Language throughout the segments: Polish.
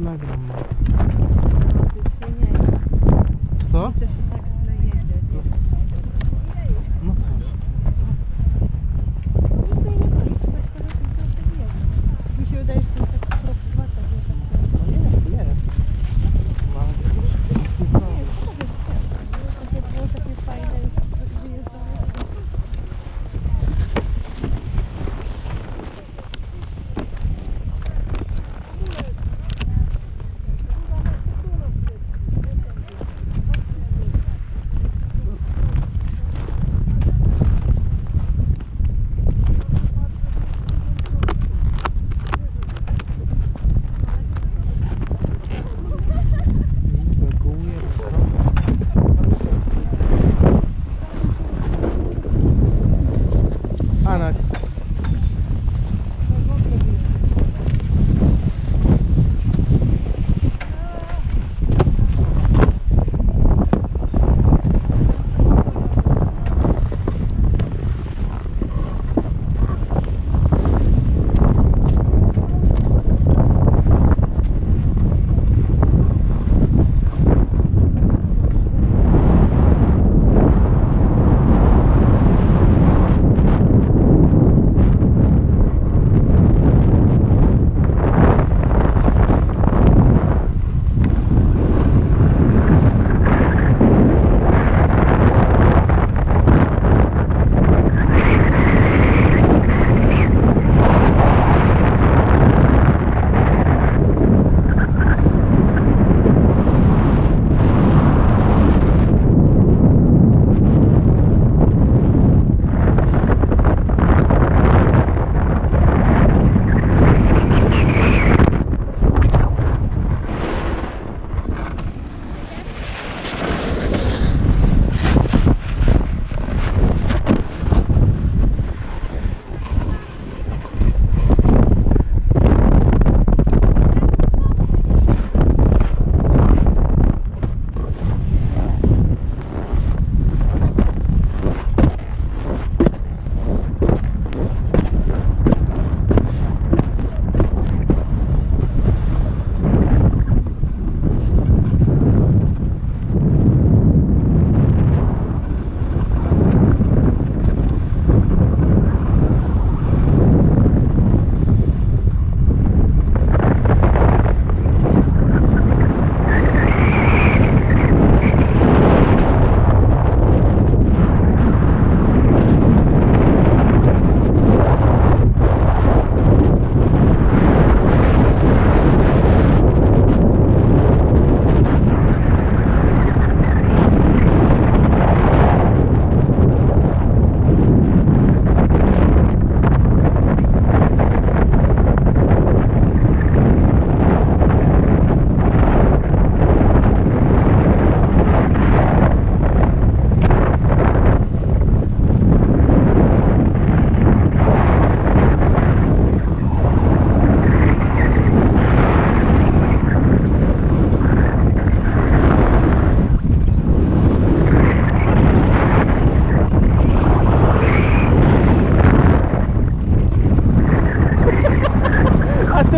nagram. no. Co? Ana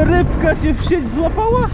rybka się w sieć złapała?